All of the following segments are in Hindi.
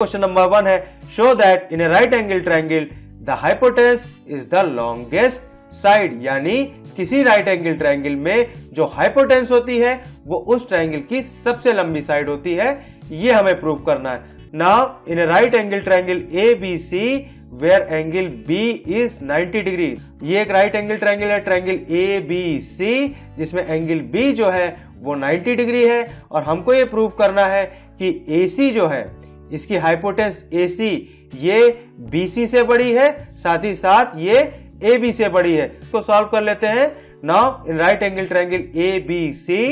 क्वेश्चन नंबर वन है show that in a right angle triangle the hypotenuse is the longest side यानी किसी राइट एंगल ट्रायंगल में जो हाइपोटेंस होती है, वो उस ट्रायंगल की सबसे लंबी साइड होती है। ये हमें प्रूव करना है। Now in right angle triangle A B C where angle B is 90 degree ये एक राइट एंगल ट्रायंगल है ट्रायंगल ए बी सी जिसमें एंगल बी जो है, वो 90 डिग्री है। और हमको ये प्रूव करना है कि ए सी जो है इसकी हाइपोटेंस सी ये बी सी से बड़ी है, साथ ही साथ ये ए बी से बड़ी है। तो सॉल्व कर लेते हैं। Now in right angle triangle C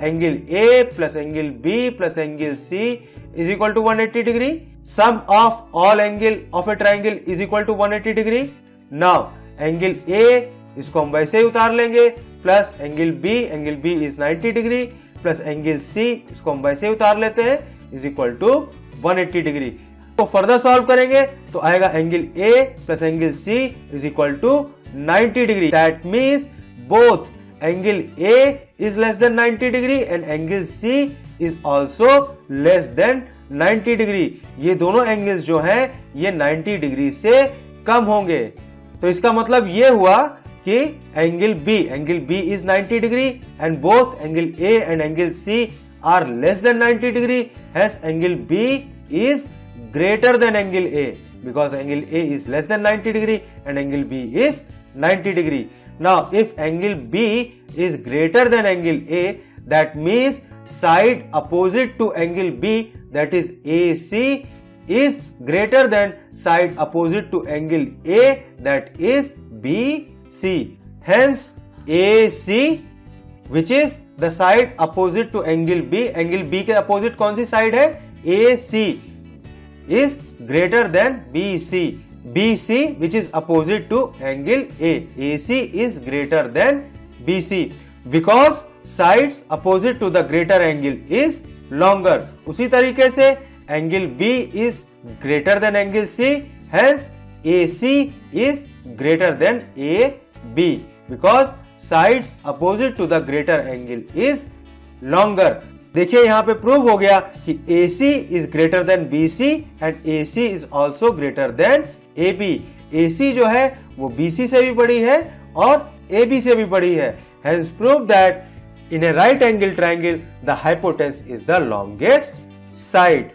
angle A plus angle B plus angle C is equal to 180 degree sum of all angle of a triangle is equal to 180 degree now angle A इसको हम वैसे ही उतार लेंगे। Plus angle B angle B is 90 degree plus angle C इसको हम वैसे ही उतार लेते हैं। इज़ इक्वल टू 180 डिग्री तो फर्दर सॉल्व करेंगे तो आएगा angle A plus angle C is equal to 90 degree that means both angle A is less than 90 degree and angle C is also less than 90 degree ये दोनों एंगल्स जो हैं, ये 90 डिग्री से कम होंगे। तो इसका मतलब ये हुआ कि angle B angle B is 90 degree and both angle A and angle C are less than 90 degree hence angle B is greater than angle A because angle A is less than 90 degree and angle B is 90 degree. Now if angle B is greater than angle A that means side opposite to angle B that is AC is greater than side opposite to angle A that is BC. Hence AC which is the side opposite to angle B angle B के अपोजिट कौन सी साइड है? A C is greater than B C B C which is opposite to angle A A C is greater than B C because sides opposite to the greater angle is longer उसी तरीके से angle B is greater than angle C hence A C is greater than A B because sides opposite to the greater angle is longer देखिए यहाँ पे प्रूव हो गया कि AC is greater than BC and AC is also greater than AB AC जो है, वो BC से भी बड़ी है और AB से भी बड़ी है। Has prove that in a right angle triangle the hypotenuse is the longest side